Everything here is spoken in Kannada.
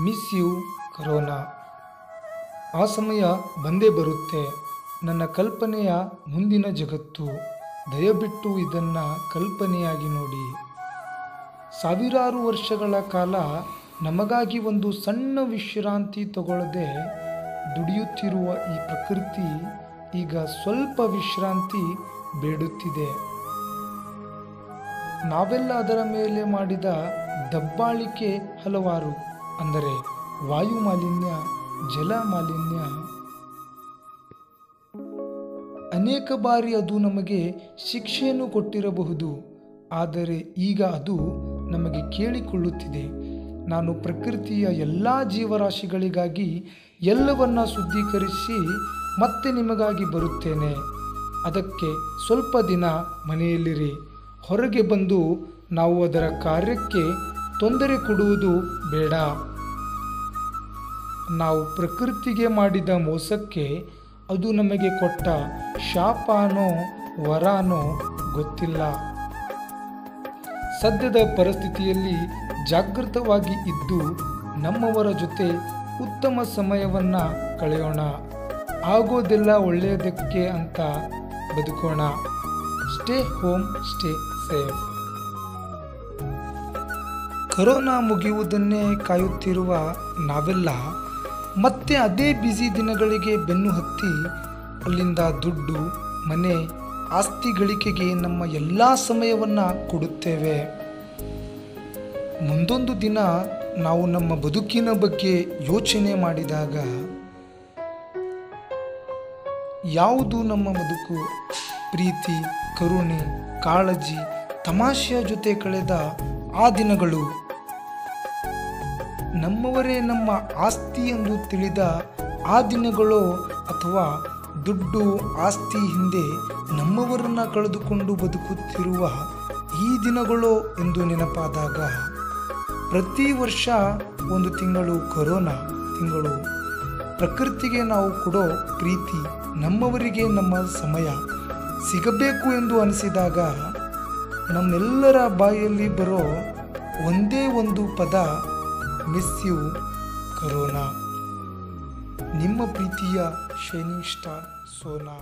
ಮಿಸ್ ಯು ಕರೋನಾ ಆ ಸಮಯ ಬಂದೇ ಬರುತ್ತೆ. ನನ್ನ ಕಲ್ಪನೆಯ ಮುಂದಿನ ಜಗತ್ತು. ದಯವಿಟ್ಟು ಇದನ್ನು ಕಲ್ಪನೆಯಾಗಿ ನೋಡಿ. ಸಾವಿರಾರು ವರ್ಷಗಳ ಕಾಲ ನಮಗಾಗಿ ಒಂದು ಸಣ್ಣ ವಿಶ್ರಾಂತಿ ತಗೊಳ್ಳದೆ ದುಡಿಯುತ್ತಿರುವ ಈ ಪ್ರಕೃತಿ ಈಗ ಸ್ವಲ್ಪ ವಿಶ್ರಾಂತಿ ಬೇಡುತ್ತಿದೆ. ನಾವೆಲ್ಲ ಅದರ ಮೇಲೆ ಮಾಡಿದ ದಬ್ಬಾಳಿಕೆ ಹಲವಾರು. ಅಂದರೆ ವಾಯು ಮಾಲಿನ್ಯ, ಜಲ ಮಾಲಿನ್ಯ. ಅನೇಕ ಬಾರಿ ಅದು ನಮಗೆ ಶಿಕ್ಷೆಯನ್ನು ಕೊಟ್ಟಿರಬಹುದು, ಆದರೆ ಈಗ ಅದು ನಮಗೆ ಕೇಳಿಕೊಳ್ಳುತ್ತಿದೆ. ನಾನು ಪ್ರಕೃತಿಯ ಎಲ್ಲ ಜೀವರಾಶಿಗಳಿಗಾಗಿ ಎಲ್ಲವನ್ನ ಶುದ್ಧೀಕರಿಸಿ ಮತ್ತೆ ನಿಮಗಾಗಿ ಬರುತ್ತೇನೆ. ಅದಕ್ಕೆ ಸ್ವಲ್ಪ ದಿನ ಮನೆಯಲ್ಲಿರಿ. ಹೊರಗೆ ಬಂದು ನಾವು ಅದರ ಕಾರ್ಯಕ್ಕೆ ತೊಂದರೆ ಕೊಡುವುದು ಬೇಡ. ನಾವು ಪ್ರಕೃತಿಗೆ ಮಾಡಿದ ಮೋಸಕ್ಕೆ ಅದು ನಮಗೆ ಕೊಟ್ಟ ಶಾಪನೋ ವರಾನೋ ಗೊತ್ತಿಲ್ಲ. ಸದ್ಯದ ಪರಿಸ್ಥಿತಿಯಲ್ಲಿ ಜಾಗೃತವಾಗಿ ಇದ್ದು ನಮ್ಮವರ ಜೊತೆ ಉತ್ತಮ ಸಮಯವನ್ನ ಕಳೆಯೋಣ. ಆಗೋದೆಲ್ಲ ಒಳ್ಳೆಯದಕ್ಕೆ ಅಂತ ಬದುಕೋಣ. Stay home, stay safe. Corona ಮುಗಿಯುವುದನ್ನೇ ಕಾಯುತ್ತಿರುವ ನಾವೆಲ್ಲ ಮತ್ತೆ ಅದೇ ಬ್ಯುಸಿ ದಿನಗಳಿಗೆ ಬೆನ್ನು ಹತ್ತಿ ಅಲ್ಲಿಂದ ದುಡ್ಡು, ಮನೆ, ಆಸ್ತಿ ಗಳಿಕೆಗೆ ನಮ್ಮ ಎಲ್ಲ ಸಮಯವನ್ನು ಕೊಡುತ್ತೇವೆ. ಮುಂದೊಂದು ದಿನ ನಾವು ನಮ್ಮ ಬದುಕಿನ ಬಗ್ಗೆ ಯೋಚನೆ ಮಾಡಿದಾಗ ಯಾವುದು ನಮ್ಮ ಬದುಕು? ಪ್ರೀತಿ, ಕರುಣೆ, ಕಾಳಜಿ, ತಮಾಷೆಯ ಜೊತೆ ಕಳೆದ ಆ ದಿನಗಳು ನಮ್ಮವರೇ ನಮ್ಮ ಆಸ್ತಿ ಎಂದು ತಿಳಿದ ಆ ದಿನಗಳು ಅಥವಾ ದುಡ್ಡು ಆಸ್ತಿ ಹಿಂದೆ ನಮ್ಮವರನ್ನು ಕಳೆದುಕೊಂಡು ಬದುಕುತ್ತಿರುವ ಈ ದಿನಗಳು ಎಂದು ನೆನಪಾದಾಗ ಪ್ರತಿ ವರ್ಷ ಒಂದು ತಿಂಗಳು ಕೊರೋನಾ ತಿಂಗಳು. ಪ್ರಕೃತಿಗೆ ನಾವು ಕೊಡೋ ಪ್ರೀತಿ ನಮ್ಮವರಿಗೆ ನಮ್ಮ ಸಮಯ ಸಿಗಬೇಕು ಎಂದು ಅನಿಸಿದಾಗ ನಮ್ಮೆಲ್ಲರ ಬಾಯಲ್ಲಿ ಬರೋ ಒಂದೇ ಒಂದು ಪದ ಮಿಸ್ ಯು ಕರೋನಾ ನಿಮ್ಮ ಪ್ರೀತಿಯ ಶೈನಿಂಗ್ ಸ್ಟಾರ್ ಸೋನಾ.